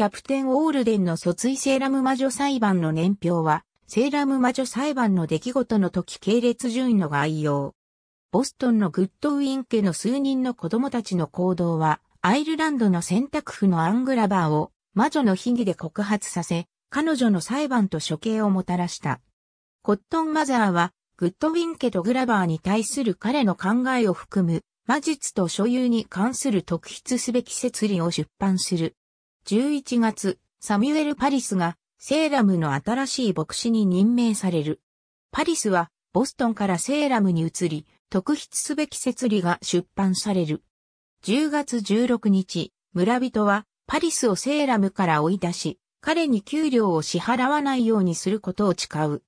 キャプテンオールデンの訴追セーラム魔女裁判の年表は、セーラム魔女裁判の出来事の時系列順位の概要。ボストンのグッドウィン家の数人の子供たちの行動は、アイルランドの選択婦のアングラバーを魔女の秘儀で告発させ、彼女の裁判と処刑をもたらした。コットンマザーは、グッドウィン家とグラバーに対する彼の考えを含む、魔術と所有に関する特筆すべき説理を出版する。11月、サミュエル・パリスが、セーラムの新しい牧師に任命される。パリスは、ボストンからセーラムに移り、特筆すべき説理が出版される。10月16日、村人は、パリスをセーラムから追い出し、彼に給料を支払わないようにすることを誓う。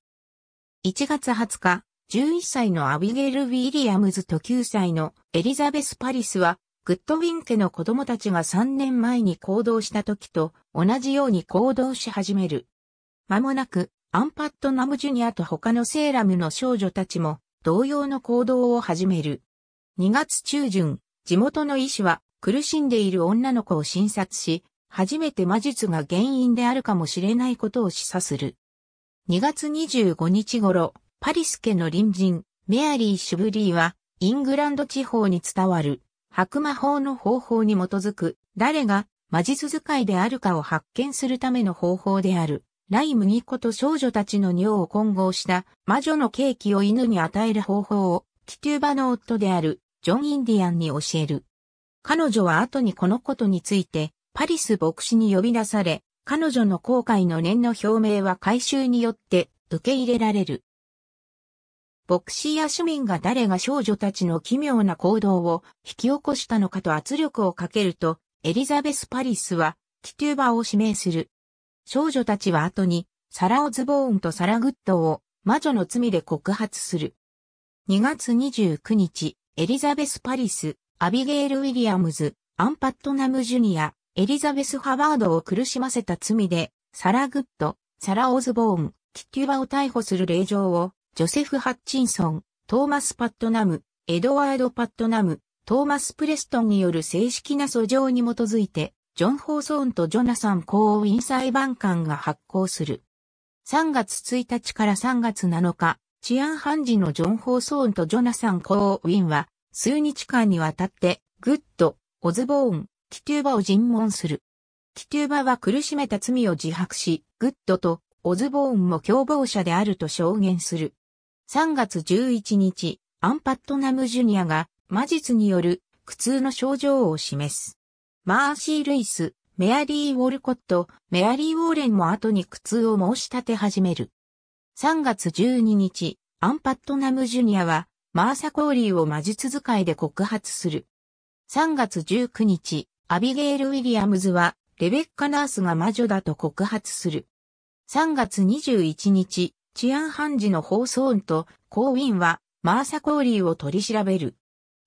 1月20日、11歳のアビゲル・ウィリアムズと9歳のエリザベス・パリスは、グッドウィン家の子供たちが3年前に行動した時と同じように行動し始める。間もなく、アンパットナムジュニアと他のセーラムの少女たちも同様の行動を始める。2月中旬、地元の医師は苦しんでいる女の子を診察し、初めて魔術が原因であるかもしれないことを示唆する。2月25日頃、パリス家の隣人、メアリー・シュブリーは、イングランド地方に伝わる、白魔法の方法に基づく、誰が魔術使いであるかを発見するための方法である。ライ麦粉と少女たちの尿を混合した魔女のケーキを犬に与える方法を、キテューバの夫である、ジョン・インディアンに教える。彼女は後にこのことについて、パリス牧師に呼び出され、彼女の後悔の念の表明は回収によって受け入れられる。牧師や市民が誰が少女たちの奇妙な行動を引き起こしたのかと圧力をかけると、エリザベス・パリスは、ティテューバを指名する。少女たちは後に、サラ・オズボーンとサラ・グッドを魔女の罪で告発する。2月29日、エリザベス・パリス、アビゲール・ウィリアムズ、アン・パットナム・ジュニア、エリザベス・ハワードを苦しませた罪で、サラ・グッド、サラ・オズボーン、ティテューバを逮捕する令状を、ジョセフ・ハッチンソン、トーマス・パットナム、エドワード・パットナム、トーマス・プレストンによる正式な訴状に基づいて、ジョン・ホーソーンとジョナサン・コーウィン裁判官が発行する。3月1日から3月7日、治安判事のジョン・ホーソーンとジョナサン・コーウィンは、数日間にわたって、グッド、オズボーン、ティテューバを尋問する。ティテューバは苦しめた罪を自白し、グッドとオズボーンも共謀者であると証言する。3月11日、アン・パットナム・ジュニアが魔術による苦痛の症状を示す。マーシー・ルイス、メアリー・ウォルコット、メアリー・ウォーレンも後に苦痛を申し立て始める。3月12日、アンパットナムジュニアはマーサ・コーリーを魔術使いで告発する。3月19日、アビゲール・ウィリアムズは、レベッカ・ナースが魔女だと告発する。3月21日、治安判事の放送音とコーウィンは、マーサ・コーリーを取り調べる。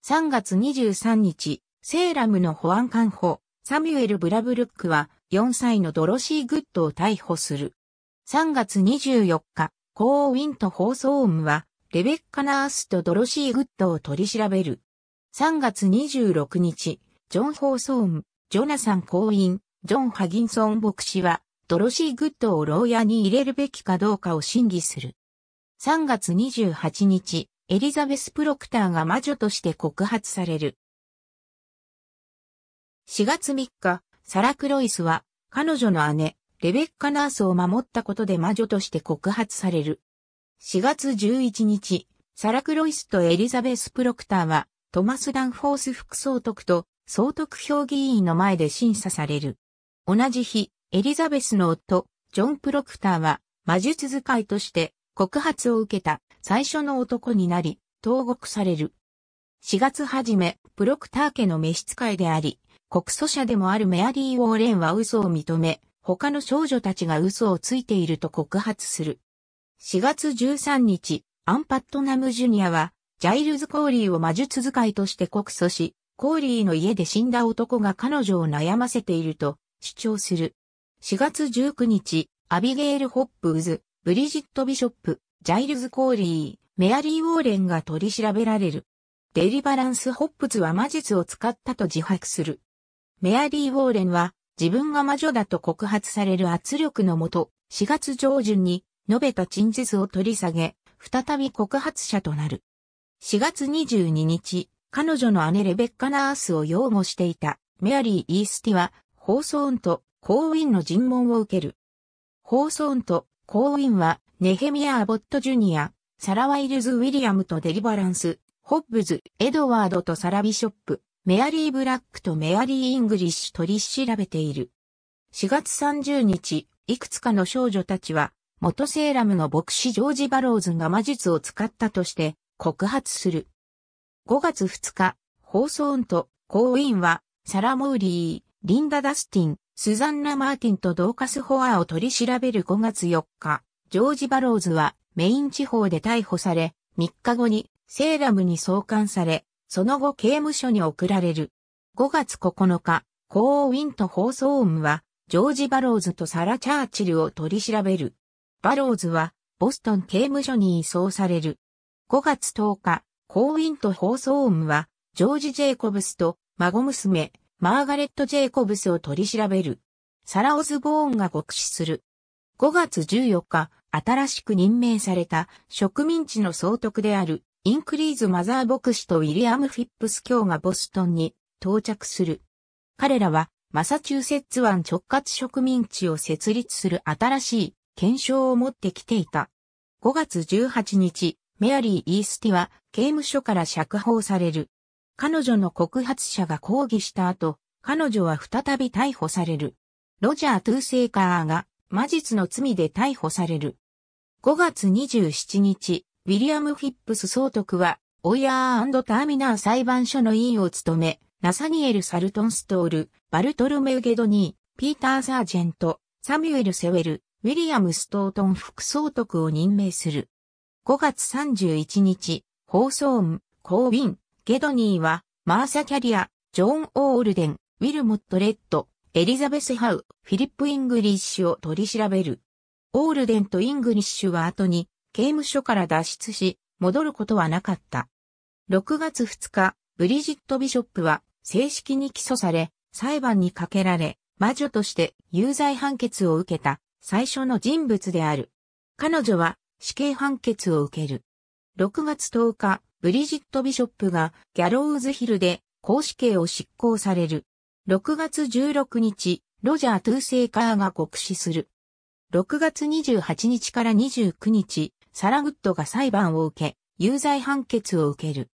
3月23日、セーラムの保安官補、サミュエル・ブラブルックは、4歳のドロシー・グッドを逮捕する。3月24日、コーウィンとホーソーンは、レベッカ・ナースとドロシー・グッドを取り調べる。3月26日、ジョン・ホーソーン、ジョナサン・コーウィン、ジョン・ヒギンソン牧師は、ドロシー・グッドを牢屋に入れるべきかどうかを審議する。3月28日、エリザベス・プロクターが魔女として告発される。4月3日、サラ・クロイスは、彼女の姉、レベッカ・ナースを守ったことで魔女として告発される。4月11日、サラ・クロイスとエリザベス・プロクターは、トマス・ダンフォース副総督と総督評議員の前で審査される。同じ日、エリザベスの夫、ジョン・プロクターは魔術使いとして告発を受けた最初の男になり、投獄される。4月初め、プロクター家の召使いであり、告訴者でもあるメアリー・ウォーレンは嘘を認め、他の少女たちが嘘をついていると告発する。4月13日、アン・パットナム・ジュニアはジャイルズ・コーリーを魔術使いとして告訴し、コーリーの家で死んだ男が彼女を悩ませていると主張する。4月19日、アビゲール・ホッブズ、ブリジット・ビショップ、ジャイルズ・コーリー、メアリー・ウォーレンが取り調べられる。デリバランス・ホッブズは魔術を使ったと自白する。メアリー・ウォーレンは自分が魔女だと告発される圧力のもと、4月上旬に述べた陳述を取り下げ、再び告発者となる。4月22日、彼女の姉レベッカ・ナースを擁護していたメアリー・イースティは、放送音とコーウの尋問を受ける。放送音とコーウは、ネヘミア・アボット・ジュニア、サラ・ワイルズ、ウィリアムとデリバランス・ホッブズ、エドワードとサラ・ビショップ、メアリー・ブラックとメアリー・イングリッシュ取り調べている。4月30日、いくつかの少女たちは、元セーラムの牧師ジョージ・バローズが魔術を使ったとして告発する。5月2日、ホーソーンとコーウィンは、サラ・モーリー、リディア・ダスティン、スザンナ・マーティンとドーカス・ホアーを取り調べる5月4日、ジョージ・バローズはメイン地方で逮捕され、3日後にセーラムに送還され、その後刑務所に送られる。5月9日、コーウィンと放送音は、ジョージ・バローズとサラ・チャーチルを取り調べる。バローズは、ボストン刑務所に移送される。5月10日、コーウィンと放送音は、ジョージ・ジェイコブスと孫娘、マーガレット・ジェイコブスを取り調べる。サラ・オズボーンが極死する。5月14日、新しく任命された植民地の総督であるインクリーズ・マザー牧師とウィリアム・フィップス教がボストンに到着する。彼らはマサチューセッツ湾直轄植民地を設立する新しい検証を持ってきていた。5月18日、メアリー・イースティは刑務所から釈放される。彼女の告発者が抗議した後、彼女は再び逮捕される。ロジャー・トゥーセーカーが魔術の罪で逮捕される。5月27日、ウィリアム・フィップス総督は、オイヤーターミナー裁判所の委員を務め、ナサニエル・サルトンストール、バルトルメウ・ゲドニー、ピーター・サージェント、サミュエル・セウェル、ウィリアム・ストートン副総督を任命する。5月31日、放送音、コービン、ゲドニーは、マーサ・キャリア、ジョン・オールデン、ウィルモット・レッド、エリザベス・ハウ、フィリップ・イングリッシュを取り調べる。オールデンとイングリッシュは後に、刑務所から脱出し、戻ることはなかった。6月2日、ブリジット・ビショップは、正式に起訴され、裁判にかけられ、魔女として有罪判決を受けた最初の人物である。彼女は死刑判決を受ける。6月10日、ブリジット・ビショップがギャローズヒルで公死刑を執行される。6月16日、ロジャー・トゥーセーカーが国死する。6月28日から29日、サラグッドが裁判を受け、有罪判決を受ける。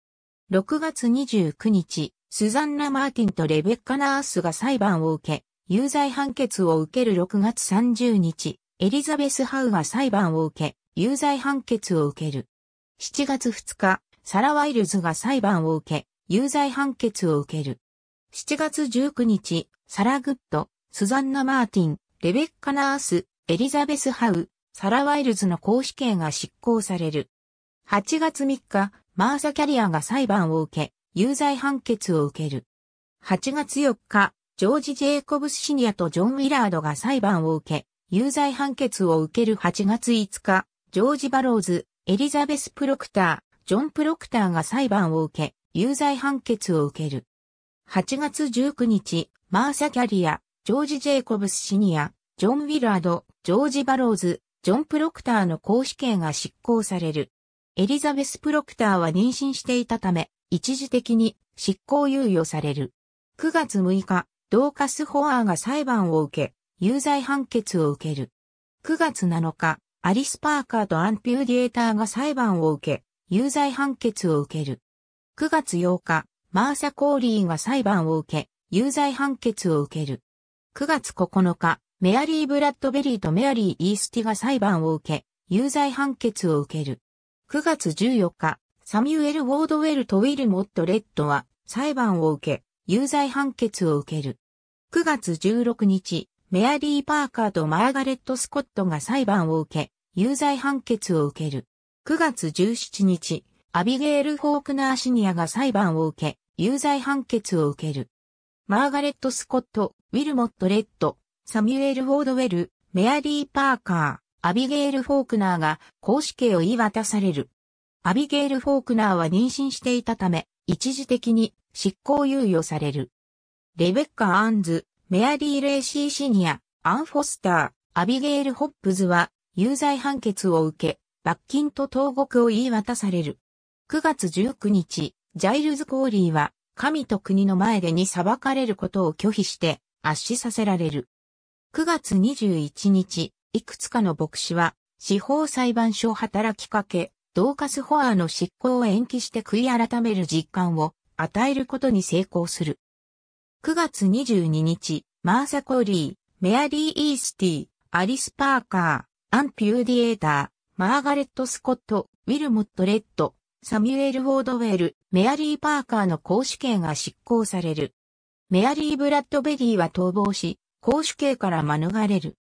6月29日、スザンナ・マーティンとレベッカ・ナースが裁判を受け、有罪判決を受ける6月30日、エリザベス・ハウが裁判を受け、有罪判決を受ける。7月2日、サラ・ワイルズが裁判を受け、有罪判決を受ける。7月19日、サラ・グッド、スザンナ・マーティン、レベッカ・ナース、エリザベス・ハウ、サラ・ワイルズの公死刑が執行される。8月3日、マーサ・キャリアが裁判を受け、有罪判決を受ける。8月4日、ジョージ・ジェイコブス・シニアとジョン・ウィラードが裁判を受け、有罪判決を受ける8月5日、ジョージ・バローズ、エリザベス・プロクター、ジョン・プロクターが裁判を受け、有罪判決を受ける。8月19日、マーサ・キャリア、ジョージ・ジェイコブス・シニア、ジョン・ウィラード、ジョージ・バローズ、ジョン・プロクターの公死刑が執行される。エリザベス・プロクターは妊娠していたため、一時的に執行猶予される。9月6日、ドーカス・ホアーが裁判を受け、有罪判決を受ける。9月7日、アリス・パーカーとアンピューディエーターが裁判を受け、有罪判決を受ける。9月8日、マーサ・コーリーが裁判を受け、有罪判決を受ける。9月9日、メアリー・ブラッドベリーとメアリー・イースティが裁判を受け、有罪判決を受ける。9月14日、サミュエル・ウォードウェルとウィルモット・レッドは裁判を受け、有罪判決を受ける。9月16日、メアリー・パーカーとマーガレット・スコットが裁判を受け、有罪判決を受ける。9月17日、アビゲール・フォークナー・シニアが裁判を受け、有罪判決を受ける。マーガレット・スコット、ウィルモット・レッド、サミュエル・ウォードウェル、メアリー・パーカー、アビゲール・フォークナーが公死刑を言い渡される。アビゲール・フォークナーは妊娠していたため、一時的に執行猶予される。レベッカ・エイムズ、メアリー・レイシー・シニア、アン・フォスター、アビゲール・ホッブズは有罪判決を受け、罰金と投獄を言い渡される。9月19日、ジャイルズ・コーリーは神と国の前でに裁かれることを拒否して圧死させられる。9月21日、いくつかの牧師は司法裁判所を働きかけ、ドーカス・ホアーの執行を延期して悔い改める時間を与えることに成功する。9月22日、マーサ・コーリー、メアリー・イースティ、アリス・パーカー、アン・ピューディエーター、マーガレット・スコット、ウィルモット・レッド、サミュエル・ウォードウェル、メアリー・パーカーの公主刑が執行される。メアリー・ブラッドベリーは逃亡し、公主刑から免れる。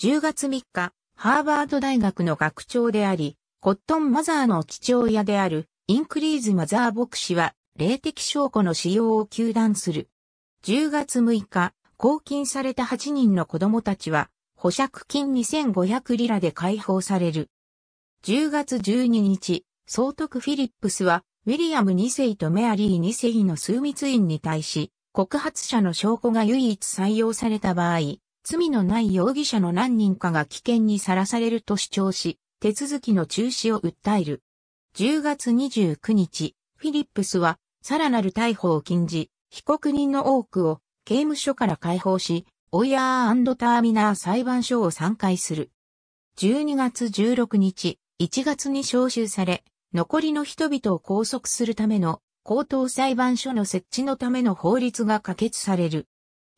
10月3日、ハーバード大学の学長であり、コットン・マザーの父親である、インクリーズ・マザー牧師は、霊的証拠の使用を求断する。10月6日、拘禁された8人の子供たちは、保釈金2500リラで解放される。10月12日、総督フィリップスは、ウィリアム2世とメアリー2世の枢密院に対し、告発者の証拠が唯一採用された場合、罪のない容疑者の何人かが危険にさらされると主張し、手続きの中止を訴える。10月29日、フィリップスは、さらなる逮捕を禁じ、被告人の多くを刑務所から解放し、オイヤーターミナー裁判所を参回する。12月16日、1月に招集され、残りの人々を拘束するための高等裁判所の設置のための法律が可決される。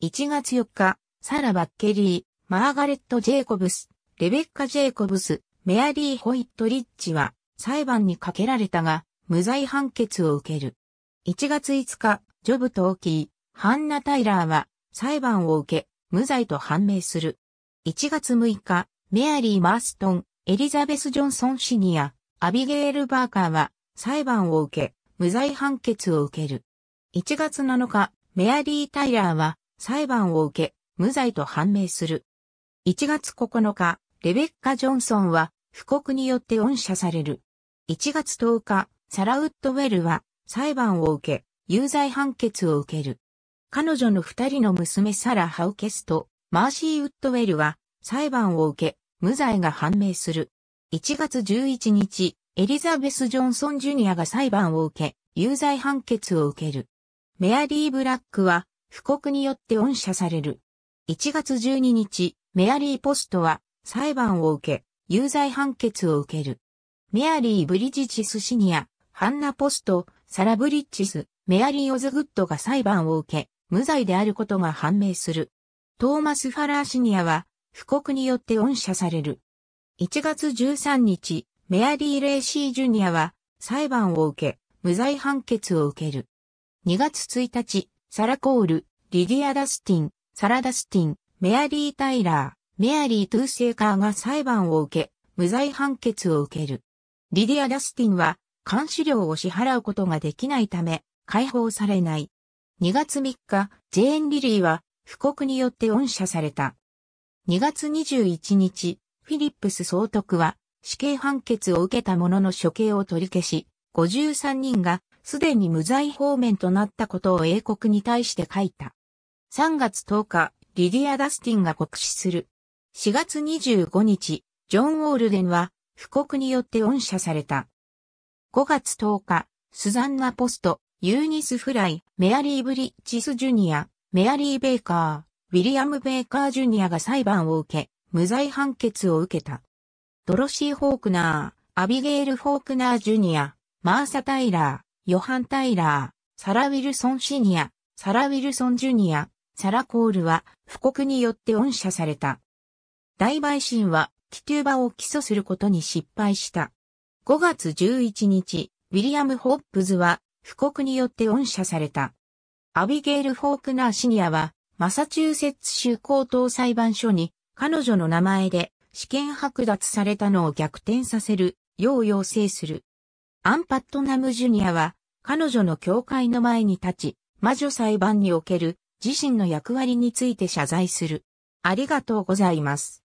1月4日、サラ・バッケリー、マーガレット・ジェイコブス、レベッカ・ジェイコブス、メアリー・ホイットリッチは裁判にかけられたが、無罪判決を受ける。1月5日、ジョブ・トーキー、ハンナ・タイラーは裁判を受け、無罪と判明する。1月6日、メアリー・マーストン、エリザベス・ジョンソンシニア、アビゲール・バーカーは裁判を受け、無罪判決を受ける。1月7日、メアリー・タイラーは裁判を受け、無罪と判明する。1月9日、レベッカ・ジョンソンは不告によって恩赦される。1月10日、サラ・ウッドウェルは裁判を受け、有罪判決を受ける。彼女の二人の娘サラ・ハウケスとマーシー・ウッドウェルは裁判を受け、無罪が判明する。1月11日、エリザベス・ジョンソン・ジュニアが裁判を受け、有罪判決を受ける。メアリー・ブラックは、不告によって恩赦される。1月12日、メアリー・ポストは、裁判を受け、有罪判決を受ける。メアリー・ブリジチス・シニア、ハンナ・ポスト、サラ・ブリッジス、メアリー・オズグッドが裁判を受け、無罪であることが判明する。トーマス・ファラー・シニアは、布告によって恩赦される。1月13日、メアリー・レイシー・ジュニアは裁判を受け、無罪判決を受ける。2月1日、サラ・コール、リディア・ダスティン、サラ・ダスティン、メアリー・タイラー、メアリー・トゥーセーカーが裁判を受け、無罪判決を受ける。リディア・ダスティンは、監視料を支払うことができないため、解放されない。2月3日、ジェーン・リリーは、不告によって恩赦された。2月21日、フィリップス総督は死刑判決を受けた者の処刑を取り消し、53人がすでに無罪方面となったことを英国に対して書いた。3月10日、リディア・ダスティンが告死する。4月25日、ジョン・ウォールデンは不告によって恩赦された。5月10日、スザンナ・ポスト、ユーニス・フライ、メアリー・ブリッジス・ジュニア、メアリー・ベイカー、ウィリアム・ベイカー・ジュニアが裁判を受け、無罪判決を受けた。ドロシー・フォークナー、アビゲール・フォークナー・ジュニア、マーサ・タイラー、ヨハン・タイラー、サラ・ウィルソン・シニア、サラ・ウィルソン・ジュニア、サラ・コールは、布告によって恩赦された。大陪審は、ティテューバを起訴することに失敗した。5月11日、ウィリアム・ホップズは、不告によって恩赦された。アビゲール・フォークナー・シニアは、マサチューセッツ州高等裁判所に彼女の名前で試験剥奪されたのを逆転させるよう要請する。アンパットナム・ジュニアは彼女の教会の前に立ち、魔女裁判における自身の役割について謝罪する。ありがとうございます。